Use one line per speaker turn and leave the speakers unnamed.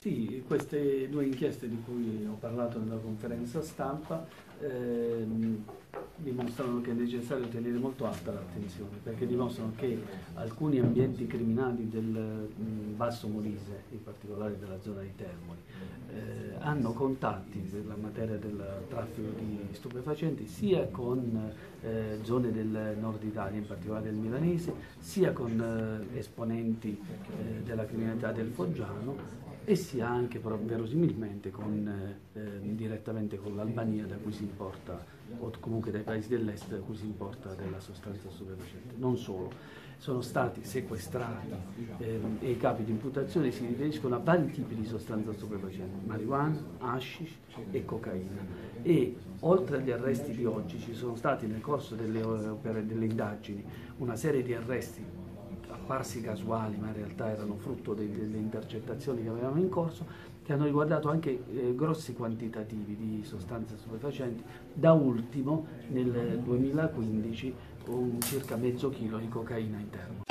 Sì, queste due inchieste di cui ho parlato nella conferenza stampa ehm, dimostrano che è necessario tenere molto alta l'attenzione perché dimostrano che alcuni ambienti criminali del Basso Molise, in particolare della zona di Termoli, eh, hanno contatti per la materia del traffico di stupefacenti sia con eh, zone del nord Italia, in particolare del Milanese, sia con eh, esponenti eh, della criminalità del Foggiano e sia anche verosimilmente con, eh, direttamente con l'Albania da cui si importa, o comunque dai paesi dell'est da cui si importa della sostanza stupefacente. Non solo, sono stati sequestrati eh, e i capi di imputazione si riferiscono a vari tipi di sostanza stupefacente, marijuana, hashish e cocaina. E oltre agli arresti di oggi ci sono stati nel corso delle, delle indagini una serie di arresti apparsi casuali, ma in realtà erano frutto de, delle intercettazioni che avevamo in corso, che hanno riguardato anche eh, grossi quantitativi di sostanze stupefacenti, da ultimo nel 2015 un circa mezzo chilo di cocaina interna.